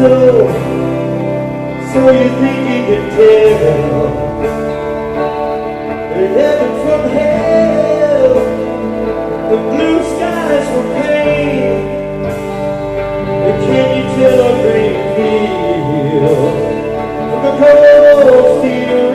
so So you think you can tell? Heaven from hell. The blue skies from pain and Can you tell a green field From the cold steel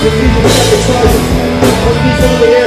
Give people a choice. Put people